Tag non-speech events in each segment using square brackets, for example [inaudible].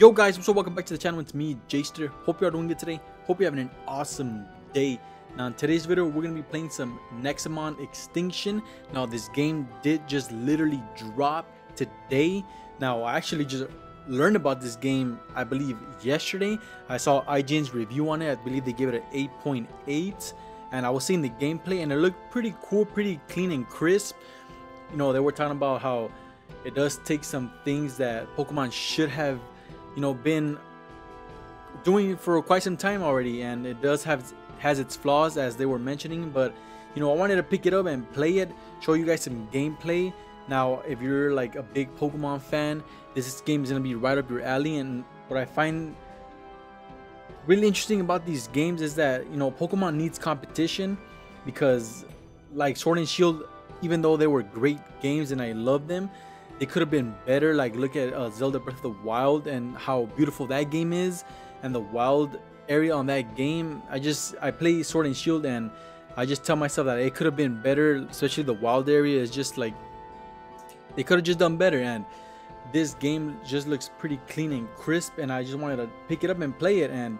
Yo guys, so welcome back to the channel. It's me, Jayster. Hope you are doing good today. Hope you're having an awesome day. Now in today's video, we're going to be playing some Nexomon Extinction. Now this game did just literally drop today. Now I actually just learned about this game, I believe yesterday. I saw IGN's review on it. I believe they gave it an 8.8. And I was seeing the gameplay and it looked pretty cool, pretty clean and crisp. You know, they were talking about how it does take some things that Pokemon should have you know been doing it for quite some time already and it does have has its flaws as they were mentioning but you know I wanted to pick it up and play it show you guys some gameplay. Now if you're like a big Pokemon fan this game is gonna be right up your alley and what I find really interesting about these games is that you know Pokemon needs competition because like Sword and Shield even though they were great games and I love them it could have been better. Like look at uh, Zelda Breath of the Wild and how beautiful that game is, and the wild area on that game. I just I play Sword and Shield and I just tell myself that it could have been better. Especially the wild area is just like they could have just done better. And this game just looks pretty clean and crisp. And I just wanted to pick it up and play it. And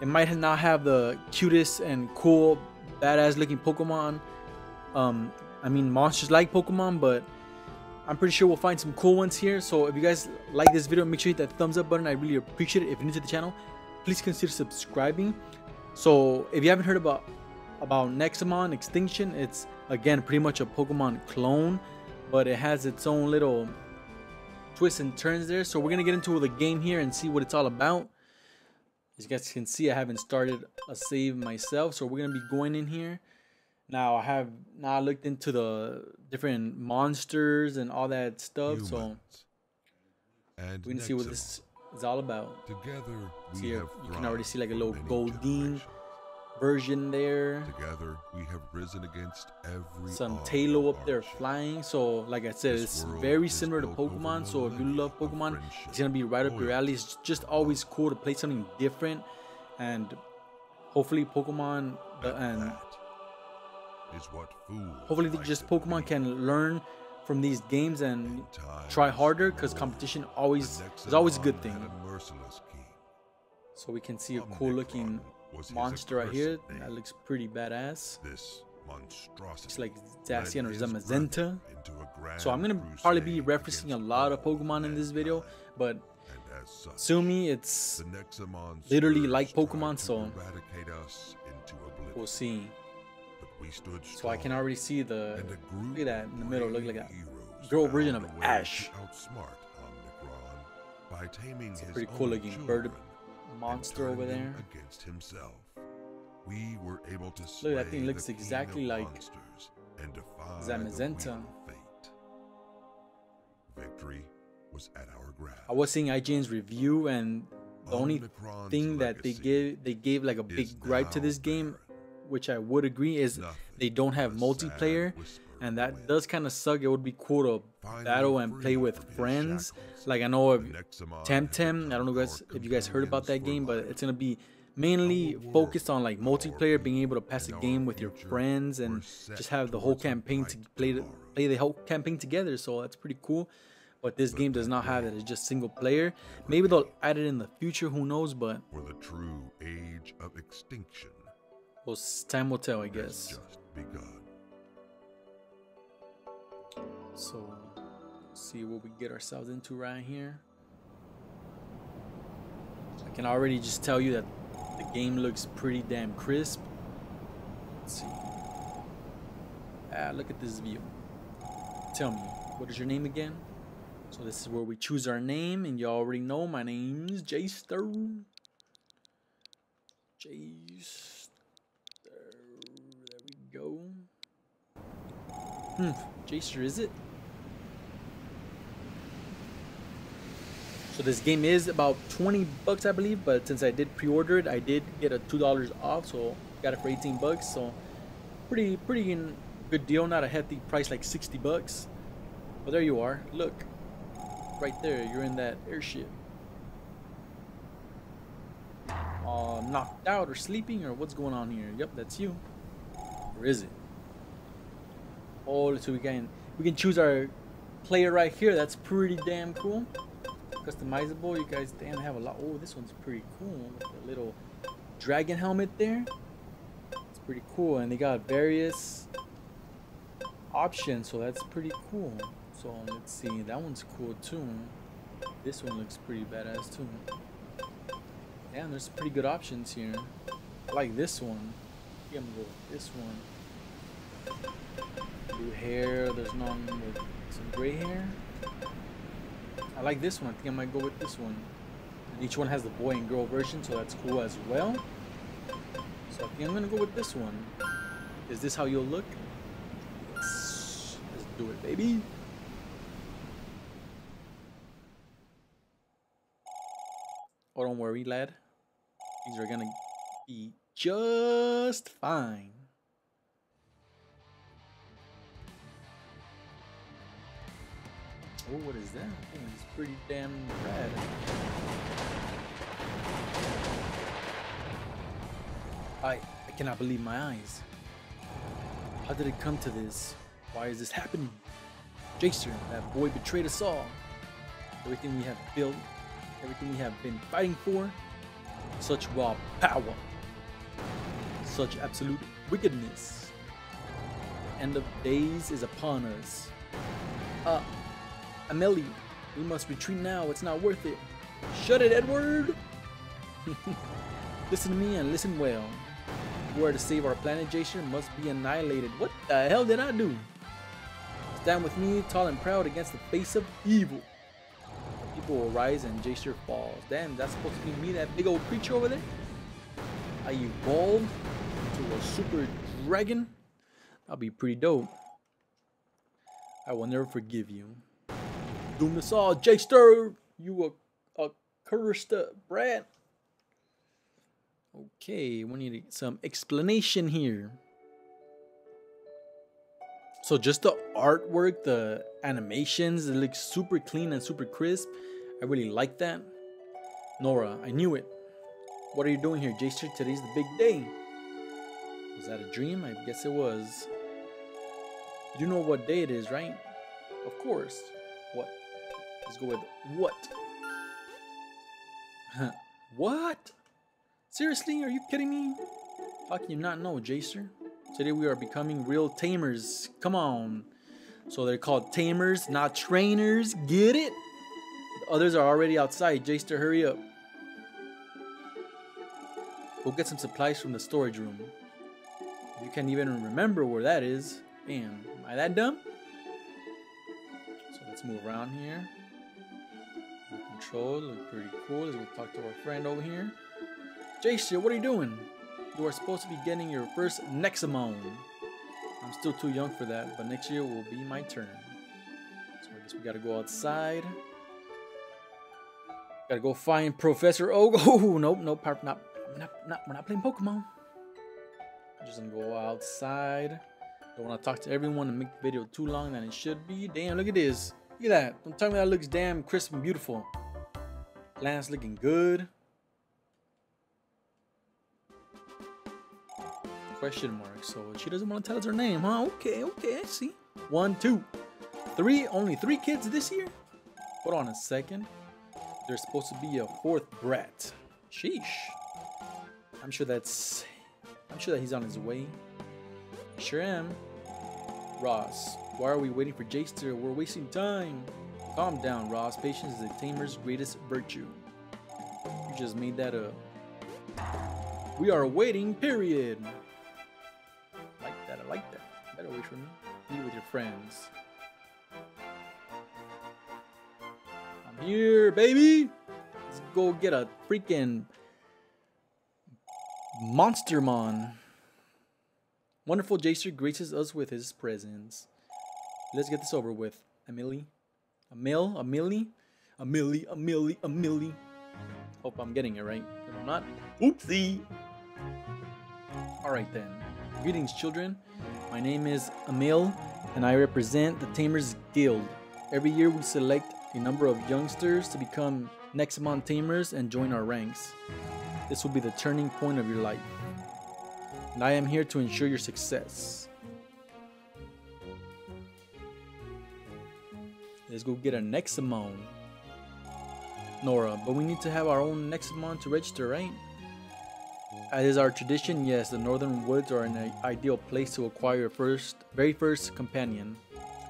it might not have the cutest and cool, badass looking Pokemon. Um, I mean monsters like Pokemon, but I'm pretty sure we'll find some cool ones here. So if you guys like this video, make sure you hit that thumbs up button. I really appreciate it. If you're new to the channel, please consider subscribing. So if you haven't heard about about Nexomon Extinction, it's again pretty much a Pokemon clone, but it has its own little twists and turns there. So we're gonna get into the game here and see what it's all about. As you guys can see, I haven't started a save myself, so we're gonna be going in here. Now I have now I looked into the different monsters and all that stuff, Humans so and we can see what this is all about. Together, we see here, you can already see like a little Goldeen version there. Together, we have risen against every some Taillow up there flying. So, like I said, this it's very similar to Pokemon. So, if you love Pokemon, it's gonna be right up your alley. It's just always cool to play something different, and hopefully, Pokemon and is what fools Hopefully, just Pokemon can learn from these games and try harder because competition always is always a good thing. So we can see a cool looking monster right here. That looks pretty badass. This monstrosity. It's like Zacian or Zamazenta. So I'm gonna probably be referencing a lot of Pokemon in this video, but Sumi, it's literally like Pokemon, so we'll see. So I can already see the group look at that in the middle. Look like that girl version of Ash. By taming it's a pretty cool looking bird monster over there. Against himself. We were able to Look, that thing looks exactly like Zamazenta. Victory was at our grasp. I was seeing IGN's review and the only thing that they gave they gave like a big gripe to this game which I would agree is they don't have multiplayer, and that does kind of suck. It would be cool to battle and play with friends. Like I know of Temtem, I don't know guys if you guys heard about that game, but it's gonna be mainly focused on like multiplayer, being able to pass a game with your friends and just have the whole campaign to play the, play the whole campaign together. So that's pretty cool. But this game does not have that. It's just single player. Maybe they'll add it in the future. Who knows? But for the true age of extinction well, time will tell, I guess. So, see what we get ourselves into right here. I can already just tell you that the game looks pretty damn crisp. Let's see. Ah, look at this view. Tell me, what is your name again? So this is where we choose our name, and you already know my name's Jayster. Jace go. Hmm, Jayster, is it? So this game is about 20 bucks, I believe, but since I did pre-order it, I did get a $2 off, so got it for 18 bucks, so pretty, pretty good deal, not a hefty price like 60 bucks. But there you are, look, right there, you're in that airship. Uh, knocked out or sleeping or what's going on here? Yep, that's you. Where is it? Oh, so we can we can choose our player right here. That's pretty damn cool. customizable. You guys, damn, have a lot. Oh, this one's pretty cool. With the little dragon helmet there. It's pretty cool, and they got various options, so that's pretty cool. So let's see, that one's cool too. This one looks pretty badass too. Damn, there's pretty good options here. I like this one. I am gonna go with this one. Blue hair, there's none with some gray hair. I like this one. I think I might go with this one. And each one has the boy and girl version, so that's cool as well. So I think I'm gonna go with this one. Is this how you'll look? Let's do it, baby. Oh, don't worry, lad. These are gonna be just fine. Oh, what is that? He's pretty damn red. I, I cannot believe my eyes. How did it come to this? Why is this happening? Jacer, that boy betrayed us all. Everything we have built, everything we have been fighting for, such raw power, such absolute wickedness. The End of days is upon us. Uh, Amelie, we must retreat now. It's not worth it. Shut it, Edward! [laughs] listen to me and listen well. If we are to save our planet, Jason must be annihilated. What the hell did I do? Stand with me, tall and proud, against the face of evil. People will rise and Jacer falls. Damn, that's supposed to be me, that big old creature over there? I evolved into a super dragon? That'll be pretty dope. I will never forgive you. Doom us all, Jaster! You a, a cursed brat. Okay, we need some explanation here. So just the artwork, the animations, it looks super clean and super crisp. I really like that. Nora, I knew it. What are you doing here, Jaster? Today's the big day. Was that a dream? I guess it was. You know what day it is, right? Of course. Let's go with what? what? Seriously? Are you kidding me? How can you not know, Jacer? Today we are becoming real tamers. Come on. So they're called tamers, not trainers. Get it? The others are already outside. Jaster, hurry up. We'll get some supplies from the storage room. You can't even remember where that is. Damn, am I that dumb? So let's move around here. Control, look pretty cool. Let's go talk to our friend over here. Jacer, what are you doing? You are supposed to be getting your first Nexomon. I'm still too young for that, but next year will be my turn. So I guess we gotta go outside. Gotta go find Professor Oak. [laughs] Oh, nope, nope, not, not, not, we're not playing Pokemon. I'm just gonna go outside. Don't wanna talk to everyone and make the video too long than it should be. Damn, look at this. Look at that. Don't tell me that looks damn crisp and beautiful. Lance looking good. question mark. So she doesn't want to tell us her name, huh? Okay, okay, I see. One, two, three. Only three kids this year? Hold on a second. There's supposed to be a fourth brat. Sheesh. I'm sure that's... I'm sure that he's on his way. Sure am. Ross, why are we waiting for Jaster? We're wasting time. Calm down, Ross. Patience is a tamer's greatest virtue. Just made that up. We are waiting, period Like that. I like that. Better wait for me. Eat with your friends. I'm here, baby! Let's go get a freaking Monstermon. Wonderful Jacer graces us with his presence. Let's get this over with. Amelie? Amil? Amelie? Amelie, Amelie, Amelie. Hope I'm getting it right. If I'm not, oopsie! Alright then. Greetings, children. My name is Emil, and I represent the Tamers Guild. Every year we select a number of youngsters to become Nexomon Tamers and join our ranks. This will be the turning point of your life. And I am here to ensure your success. Let's go get a Nexomon. Nora, but we need to have our own Nexomon to register, right? As is our tradition, yes, the northern woods are an ideal place to acquire your first, very first companion.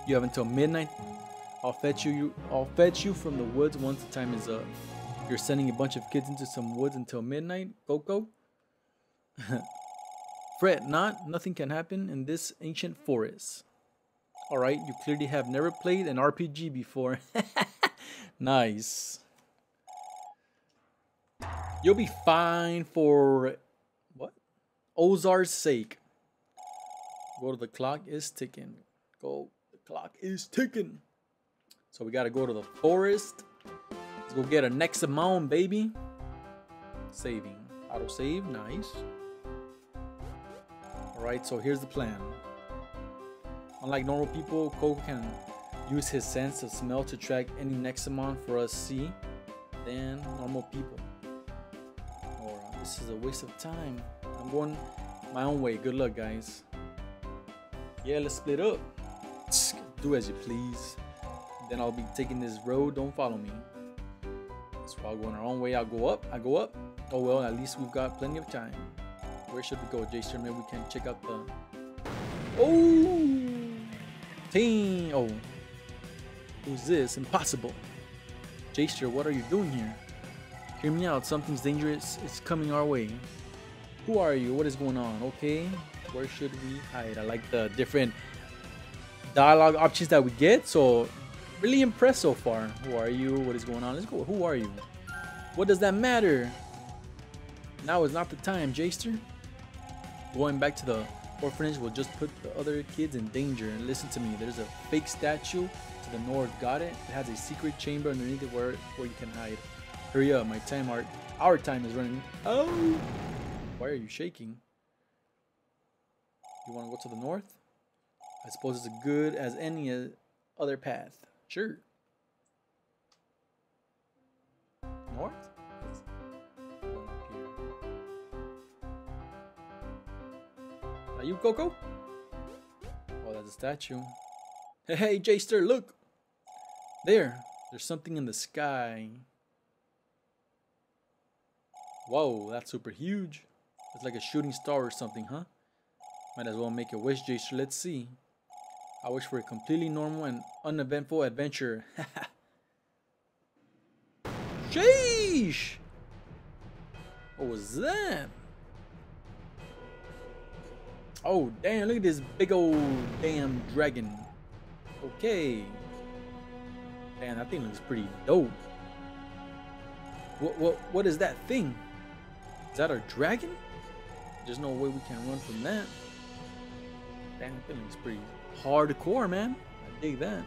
You have until midnight. I'll fetch you. I'll fetch you from the woods once the time is up. You're sending a bunch of kids into some woods until midnight, Coco. [laughs] Fret not, nothing can happen in this ancient forest. Alright, you clearly have never played an RPG before. [laughs] nice. You'll be fine for what? Ozar's sake. Go to the clock is ticking. Go, the clock is ticking. So we gotta go to the forest. Let's go get a Nexomon, baby. Saving. Auto save, nice. Alright, so here's the plan. Unlike normal people, Coco can use his sense of smell to track any Nexomon for us see than normal people. This is a waste of time. I'm going my own way. Good luck, guys. Yeah, let's split up. Do as you please. Then I'll be taking this road. Don't follow me. So I'll go on our own way. I'll go up. I go up. Oh well, at least we've got plenty of time. Where should we go, Jason? Maybe we can check out the. Oh, team. Oh, who's this? Impossible. Jaster, what are you doing here? Hear me out, something's dangerous It's coming our way. Who are you? What is going on? Okay, where should we hide? I like the different dialogue options that we get, so really impressed so far. Who are you? What is going on? Let's go. Who are you? What does that matter? Now is not the time, Jaster. Going back to the orphanage will just put the other kids in danger. And listen to me, there's a fake statue to the north. Got it? It has a secret chamber underneath it where, where you can hide. Hurry up, my time our, our time is running. Oh! Why are you shaking? You want to go to the north? I suppose it's as good as any uh, other path. Sure. North? Are you Coco? Oh, that's a statue. Hey, hey, Jaster, look! There, there's something in the sky. Whoa, that's super huge. It's like a shooting star or something, huh? Might as well make a wish, Jason. Let's see. I wish for a completely normal and uneventful adventure. [laughs] Sheesh! What was that? Oh, damn, look at this big old damn dragon. Okay. Damn, that thing looks pretty dope. What, what, what is that thing? Is that our dragon? There's no way we can run from that. Damn, that feeling's pretty hardcore, man. I dig that.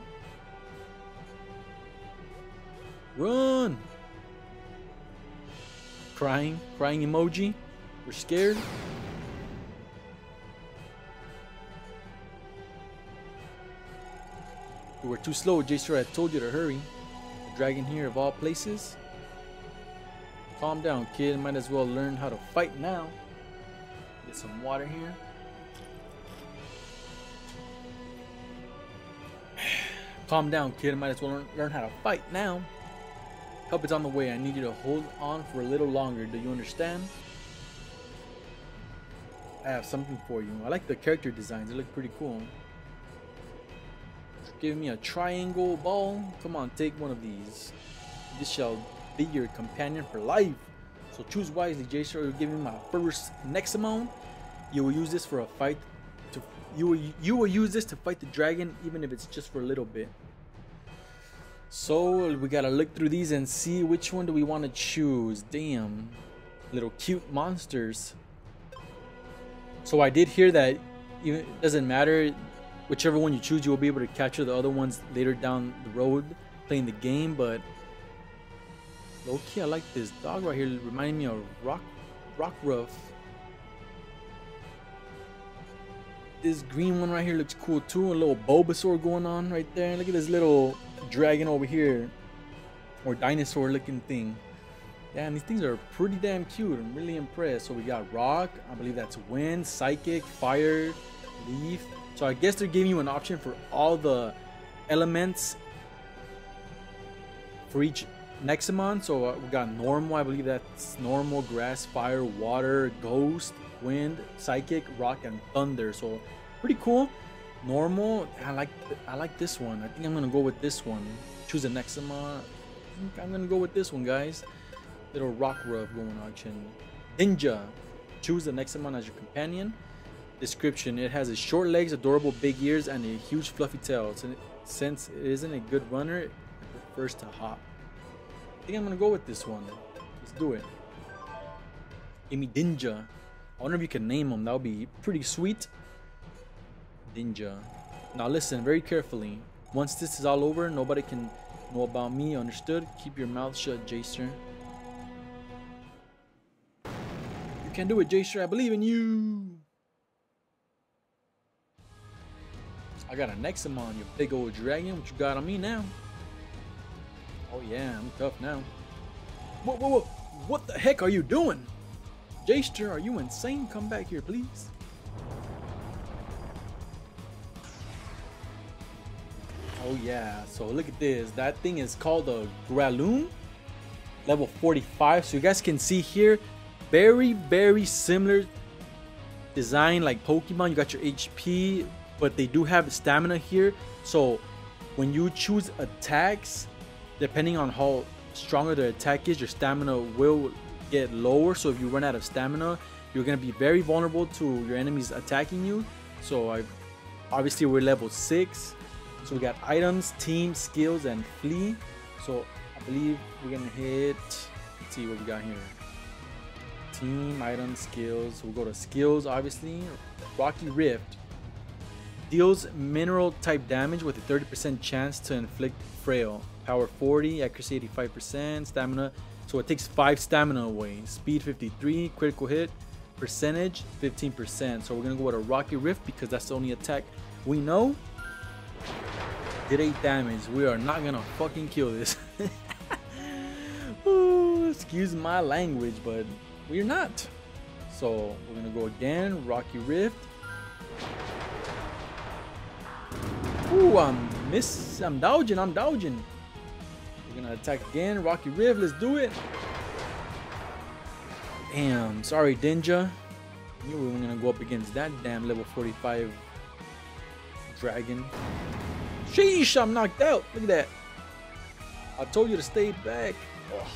Run! Crying, crying emoji. We're scared. We were too slow, Jaster. I told you to hurry. The dragon here of all places. Calm down, kid. Might as well learn how to fight now. Get some water here. [sighs] Calm down, kid. Might as well learn, learn how to fight now. Help is on the way. I need you to hold on for a little longer. Do you understand? I have something for you. I like the character designs. They look pretty cool. Give me a triangle ball. Come on, take one of these. This shall be your companion for life. So choose wisely, Jason. You're giving my first Nexomon. You will use this for a fight. To you will you will use this to fight the dragon, even if it's just for a little bit. So we gotta look through these and see which one do we want to choose. Damn, little cute monsters. So I did hear that even it doesn't matter whichever one you choose, you will be able to capture the other ones later down the road playing the game. But Low key, I like this dog right here. Reminding me of Rock, rock Rockruff. This green one right here looks cool too. A little Bulbasaur going on right there. Look at this little dragon over here, or dinosaur looking thing. Damn, these things are pretty damn cute. I'm really impressed. So we got Rock. I believe that's Wind, Psychic, Fire, Leaf. So I guess they're giving you an option for all the elements for each Nexomon. So uh, we got normal. I believe that's normal, grass, fire, water, ghost, wind, psychic, rock, and thunder. So pretty cool. Normal. I like I like this one. I think I'm gonna go with this one. Choose a Nexomon. I think I'm gonna go with this one, guys. Little Rockruff going on chin. Ninja. Choose the Nexomon as your companion. Description: It has short legs, adorable big ears, and a huge fluffy tail. Since it isn't a good runner, it prefers to hop. I think I'm gonna go with this one. Let's do it. Me Ninja. I wonder if you can name him. That would be pretty sweet. Ninja. Now listen very carefully. Once this is all over, nobody can know about me. Understood? Keep your mouth shut, Jaster. You can do it, Jaster. I believe in you. I got a Nexomon, you big old dragon. What you got on me now? Oh yeah, I'm tough now. Whoa, whoa, whoa. What the heck are you doing? Jaster, are you insane? Come back here, please. Oh yeah, so look at this. That thing is called a Graloom. Level 45. So you guys can see here, very, very similar design like Pokemon. You got your HP, but they do have stamina here. So when you choose attacks, depending on how stronger the attack is, your stamina will get lower. So if you run out of stamina, you're gonna be very vulnerable to your enemies attacking you. So I obviously we're level six. So we got items, team, skills, and flee. So I believe we're gonna hit. Let's see what we got here. Team, items, skills. We'll go to skills, obviously. Rocky Rift deals mineral type damage with a 30% chance to inflict frail. Power 40, accuracy 85%, stamina. So it takes 5 stamina away. Speed 53, critical hit, percentage 15%. So we're gonna go with a Rocky Rift because that's the only attack we know did 8 damage. We are not gonna fucking kill this. [laughs] Ooh, excuse my language, but we're not. So we're gonna go again, Rocky Rift. Ooh, I'm miss. I'm dodging. I'm dodging. We're gonna attack again, Rocky Rift. Let's do it. Damn, sorry, Ninja. Knew we were gonna go up against that damn level 45 dragon. Sheesh, I'm knocked out. Look at that. I told you to stay back. Ugh.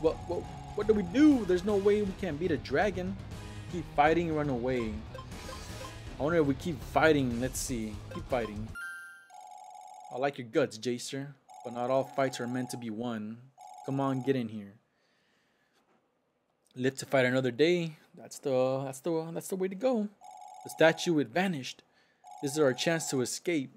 What, what, what do we do? There's no way we can beat a dragon. Keep fighting, run away. I wonder if we keep fighting. Let's see. Keep fighting. I like your guts, Jaster. But not all fights are meant to be won. Come on, get in here. Live to fight another day. That's the that's the that's the way to go. The statue had vanished. This is our chance to escape.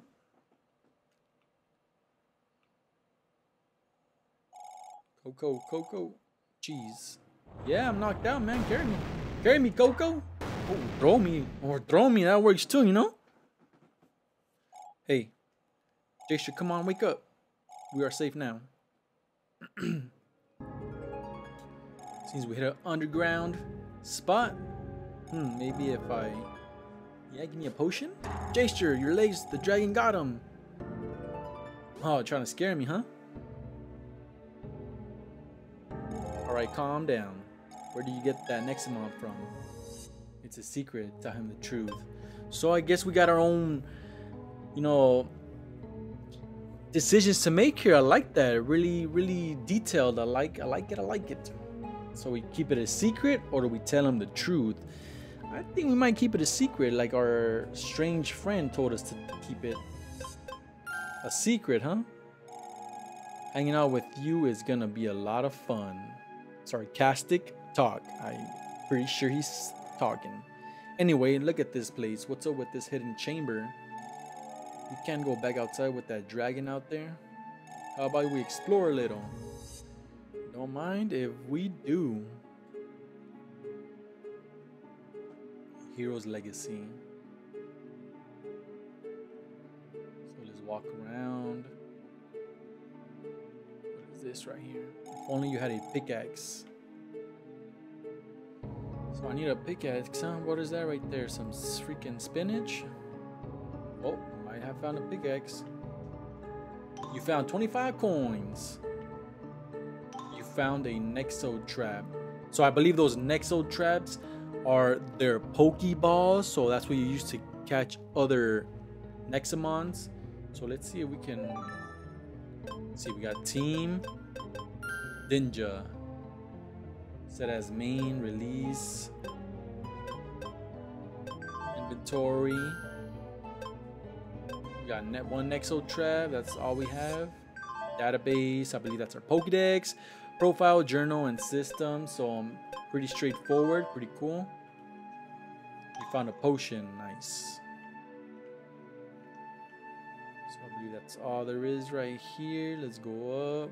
Coco, Coco. Jeez. Yeah, I'm knocked out, man. Carry me. Carry me, Coco. Oh, throw me. Or throw me. That works too, you know? Hey. Jaster, come on, wake up. We are safe now. [clears throat] Seems we hit an underground spot. Hmm, maybe if I... Yeah, give me a potion? Jaster, your legs, the dragon got him. Oh, trying to scare me, huh? Alright, calm down. Where do you get that Nexomon from? It's a secret. Tell him the truth. So I guess we got our own, you know, decisions to make here. I like that. Really, really detailed. I like I like it. I like it. So we keep it a secret or do we tell him the truth? I think we might keep it a secret like our strange friend told us to keep it a secret, huh? Hanging out with you is gonna be a lot of fun sarcastic talk. I'm pretty sure he's talking. Anyway, look at this place. What's up with this hidden chamber? We can't go back outside with that dragon out there. How about we explore a little? Don't mind if we do. Hero's Legacy. So let's walk around. What is this right here? If only you had a pickaxe. So I need a pickaxe, huh? What is that right there? Some freaking spinach? Oh, have found a pickaxe. You found 25 coins. You found a Nexo trap. So I believe those Nexo traps are their Pokeballs. So that's what you use to catch other Nexomons. So let's see if we can let's see we got team Ninja set as main release inventory got net one Nexo trap that's all we have database I believe that's our Pokedex profile journal and system so um, pretty straightforward pretty cool we found a potion nice So I believe that's all there is right here. Let's go up.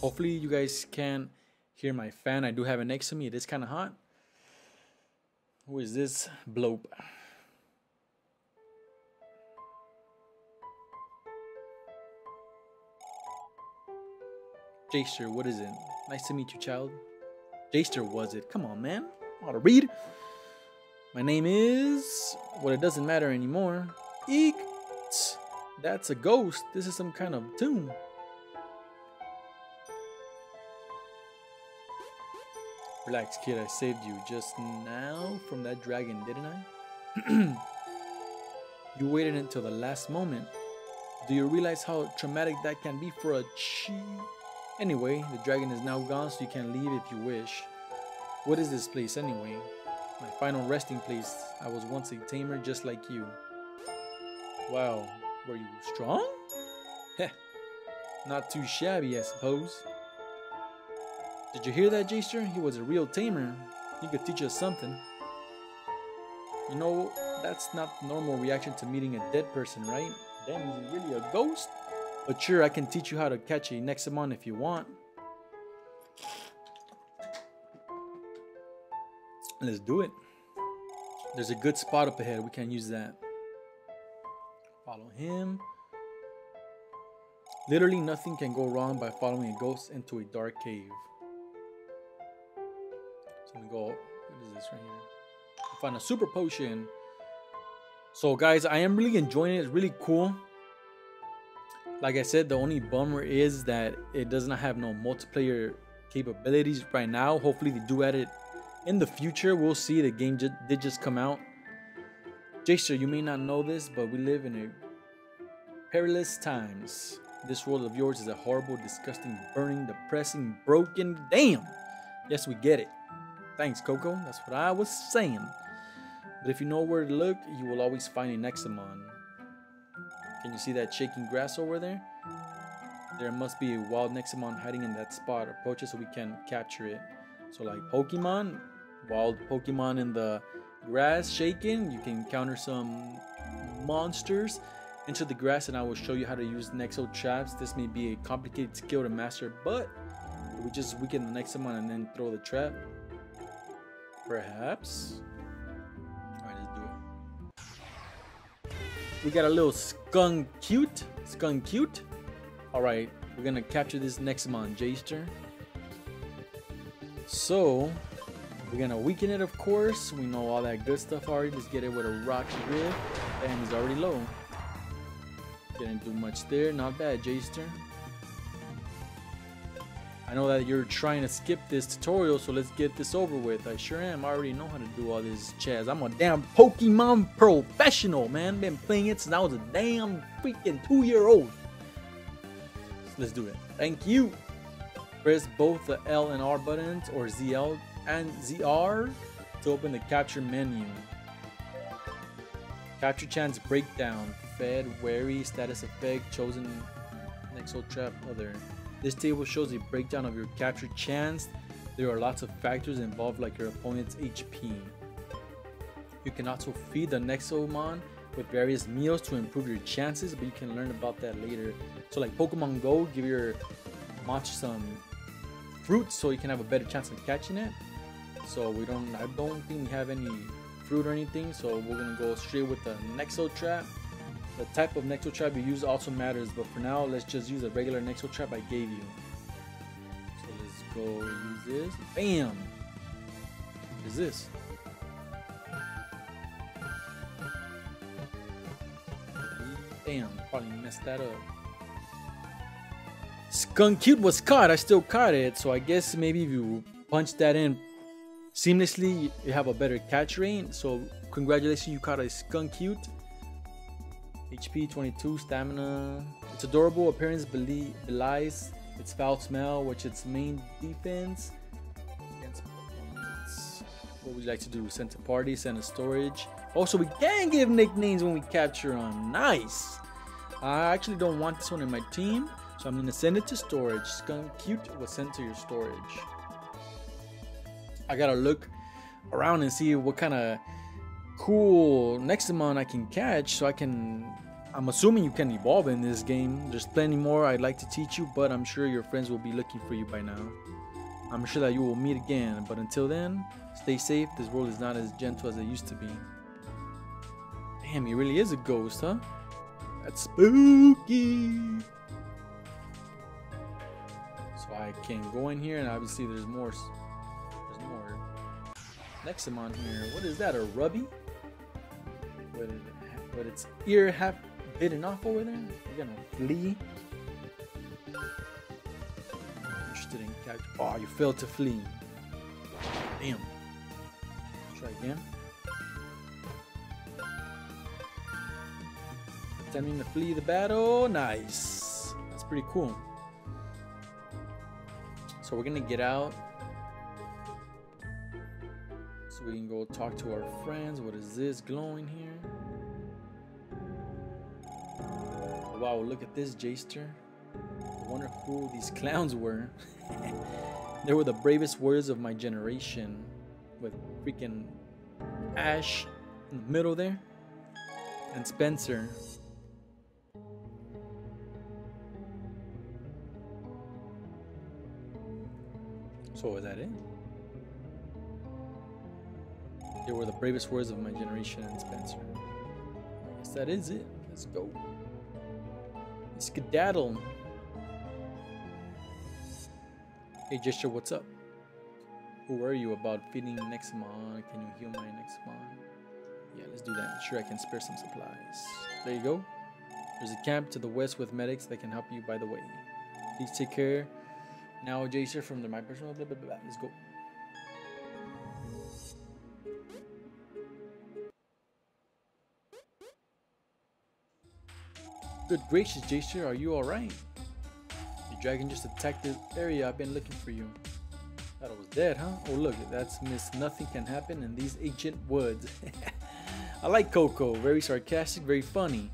Hopefully you guys can hear my fan. I do have it next to me. It is kind of hot. Who is this blope? Jaster, what is it? Nice to meet you, child. Jaster was it? Come on, man. I want to read. My name is... Well, it doesn't matter anymore. Eek! That's a ghost. This is some kind of tomb. Relax, kid. I saved you just now from that dragon, didn't I? [clears throat] you waited until the last moment. Do you realize how traumatic that can be for a chi? Anyway, the dragon is now gone, so you can leave if you wish. What is this place anyway? My final resting place. I was once a tamer just like you. Wow, were you strong? Heh, not too shabby, I suppose. Did you hear that, Jaster? He was a real tamer. He could teach us something. You know, that's not normal reaction to meeting a dead person, right? Damn, is he really a ghost? But sure, I can teach you how to catch a Nexomon if you want. Let's do it. There's a good spot up ahead. We can use that. Follow him. Literally nothing can go wrong by following a ghost into a dark cave. So I'm gonna go, what is this right here? Find a super potion. So guys, I am really enjoying it. It's really cool. Like I said, the only bummer is that it does not have no multiplayer capabilities right now. Hopefully they do add it in the future. We'll see. The game did just come out. Jaster, you may not know this, but we live in a perilous times. This world of yours is a horrible, disgusting, burning, depressing, broken. Damn! Yes, we get it. Thanks, Coco. That's what I was saying. But if you know where to look, you will always find a Nexomon. Can you see that shaking grass over there? There must be a wild Nexomon hiding in that spot. Approach it so we can capture it. So like Pokemon, wild Pokemon in the grass shaking, you can encounter some monsters into the grass and I will show you how to use Nexo traps. This may be a complicated skill to master, but we just weaken the Nexomon and then throw the trap. Perhaps. We got a little skunk cute. Skunk cute. Alright, we're gonna capture this next Nexomon Jester. So we're gonna weaken it, of course. We know all that good stuff already. Let's get it with a rocky grip. And he's already low. Didn't do much there. Not bad, Jaster. I know that you're trying to skip this tutorial, so let's get this over with. I sure am. I already know how to do all this Chaz. I'm a damn Pokemon professional, man. Been playing it since I was a damn freaking two-year-old. Let's do it. Thank you. Press both the L and R buttons, or ZL and ZR to open the capture menu. Capture chance breakdown, fed, wary, status effect, chosen, Nexo trap, other. This table shows a breakdown of your capture chance. There are lots of factors involved like your opponent's HP. You can also feed the Nexomon with various meals to improve your chances, but you can learn about that later. So like Pokemon Go, give your Mach some fruits so you can have a better chance of catching it. So we don't, I don't think we have any fruit or anything. So we're gonna go straight with the Nexo trap. The type of Nexo trap you use also matters, but for now, let's just use a regular Nexo trap I gave you. So let's go use this. Bam! What is this? Damn, probably messed that up. Skunk Cute was caught. I still caught it. So I guess maybe if you punch that in seamlessly, you have a better catch rate. So congratulations, you caught a Skunk Cute. HP 22, stamina. Its adorable appearance belies its foul smell, which its main defense. What would you like to do? Send to party, send to storage. Also, we can give nicknames when we capture them. Nice. I actually don't want this one in my team, so I'm to send it to storage. Skunk Cute was sent to your storage. I got to look around and see what kind of cool Nexomon I can catch so I can I'm assuming you can evolve in this game. There's plenty more I'd like to teach you, but I'm sure your friends will be looking for you by now. I'm sure that you will meet again, but until then, stay safe. This world is not as gentle as it used to be. Damn, he really is a ghost, huh? That's spooky. So I can go in here, and obviously there's more. There's more. Nexomon here. What is that? A Rubby? With, with its ear half bitten off over there? You're gonna flee? Interested in catch. Oh, you failed to flee. Damn. Try again. Attempting to flee the battle. Nice. That's pretty cool. So we're gonna get out. We can go talk to our friends. What is this glowing here? Wow, look at this Jester. I wonder who these clowns were. [laughs] they were the bravest warriors of my generation. With freaking Ash in the middle there. And Spencer. So is that it? They were the bravest words of my generation and Spencer. I guess that is it. Let's go. Skedaddle. Hey Gesture, what's up? Who are you about feeding Nexomon? Can you heal my Nexomon? Yeah, let's do that. I'm sure, I can spare some supplies. There you go. There's a camp to the west with medics that can help you by the way. Please take care. Now, Jacer from the My Personal. Blah, blah, blah. Let's go. Good gracious, Jacer, are you alright? The dragon just attacked the area. I've been looking for you. Thought it was dead, huh? Oh, look, that's Miss Nothing Can Happen in these ancient woods. [laughs] I like Coco. Very sarcastic, very funny.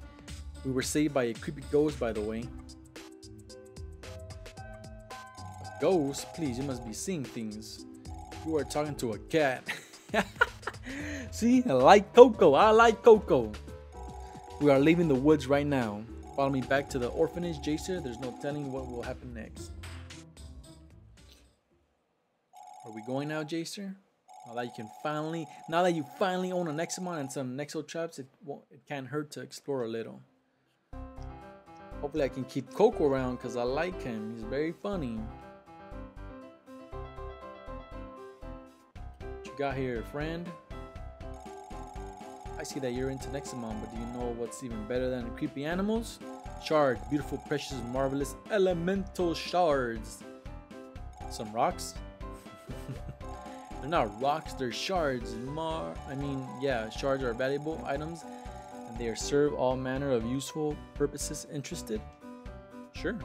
We were saved by a creepy ghost, by the way. A ghost? Please, you must be seeing things. You are talking to a cat. [laughs] See, I like Coco. I like Coco. We are leaving the woods right now. Follow me back to the orphanage, Jacer. There's no telling what will happen next. Are we going now, Jacer? Now that you can finally, now that you finally own a Nexomon and some Nexo traps, it won't, it can't hurt to explore a little. Hopefully, I can keep Coco around because I like him. He's very funny. What you got here, friend? See that you're into Nexomon, but do you know what's even better than creepy animals? Shards, beautiful, precious, marvelous, elemental shards. Some rocks? [laughs] they're not rocks, they're shards. Mar I mean, yeah, shards are valuable items and they serve all manner of useful purposes. Interested? Sure.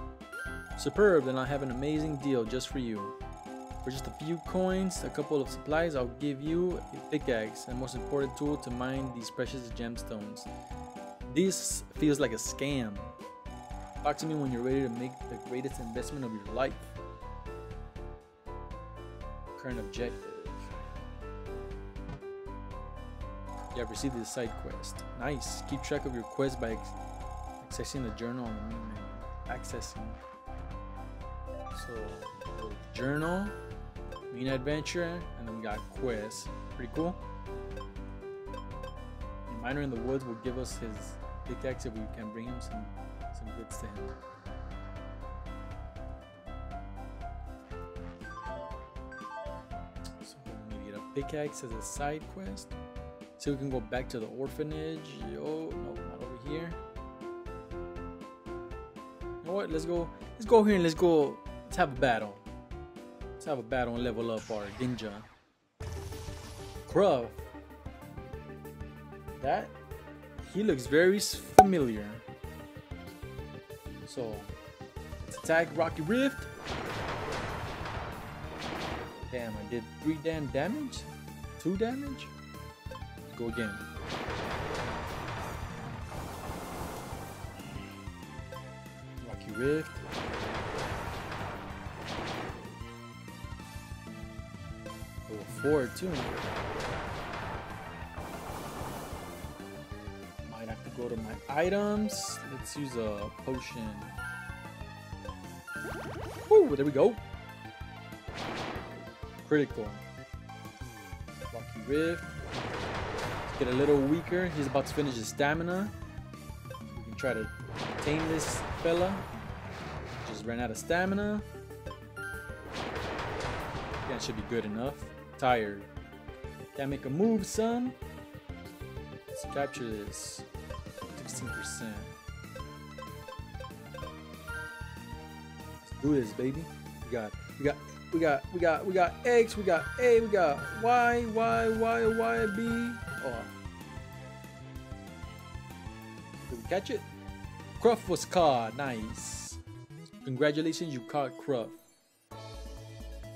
Superb, then I have an amazing deal just for you. For just a few coins, a couple of supplies, I'll give you a pickaxe, the most important tool to mine these precious gemstones. This feels like a scam. Talk to me when you're ready to make the greatest investment of your life. Current objective. You have received the side quest. Nice. Keep track of your quest by accessing the journal on the main menu. Accessing. So, journal main adventure, and then we got quest. Pretty cool. Miner in the woods will give us his pickaxe if we can bring him some some goods to him. So we get a pickaxe as a side quest. So we can go back to the orphanage. Oh no, not over here. You know what? Let's go. Let's go here and let's go. Let's have a battle. Have a battle and level up our ninja. Kruff. That he looks very familiar. So let's attack Rocky Rift. Damn, I did three damn damage? Two damage? Let's Go again. Rocky Rift. Four too. Might have to go to my items. Let's use a potion. Ooh, there we go. Critical. Rocky Rift. Let's get a little weaker. He's about to finish his stamina. We can try to tame this fella. Just ran out of stamina. That should be good enough. Tired. Can't make a move, son. Let's capture this. 16%. Let's do this, baby. We got, we got, we got, we got, we got X, we got A, we got Y, Y, Y, Y, B. Oh. Did we catch it? Kruff was caught. Nice. Congratulations, you caught Kruff.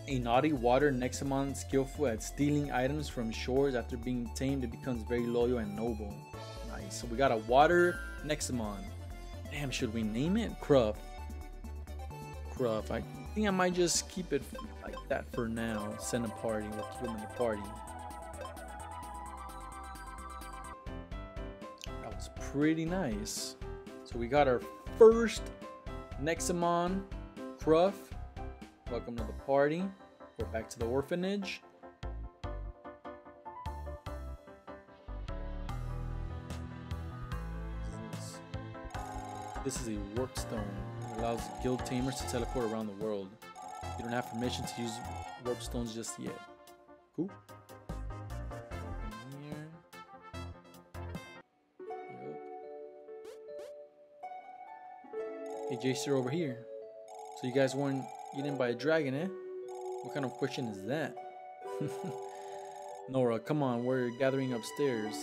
A naughty water Nexomon skillful at stealing items from shores after being tamed, it becomes very loyal and noble. Nice. So we got a water Nexomon. Damn, should we name it? Kruff. Kruff. I think I might just keep it like that for now. Send a party. We'll keep him in the party. That was pretty nice. So we got our first Nexomon Kruff. Welcome to the party. We're back to the orphanage. This is a warpstone. It allows guild tamers to teleport around the world. You don't have permission to use warpstones just yet. Cool. Hey, Jacer over here. So you guys weren't eaten by a dragon, eh? What kind of question is that? [laughs] Nora, come on, we're gathering upstairs.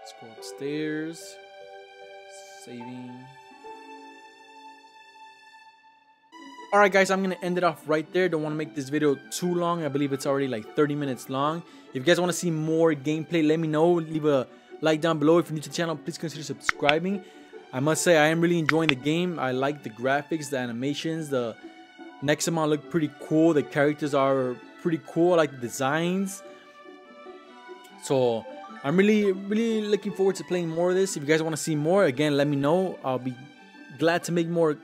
Let's go upstairs. Saving. Alright guys, I'm going to end it off right there. Don't want to make this video too long. I believe it's already like 30 minutes long. If you guys want to see more gameplay, let me know. Leave a like down below. If you're new to the channel, please consider subscribing. I must say, I am really enjoying the game. I like the graphics, the animations, the Nexomon look pretty cool. The characters are pretty cool. I like the designs. So, I'm really, really looking forward to playing more of this. If you guys want to see more, again, let me know. I'll be glad to make more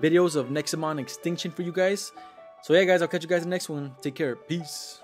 videos of Nexomon Extinction for you guys. So yeah, guys, I'll catch you guys in the next one. Take care. Peace.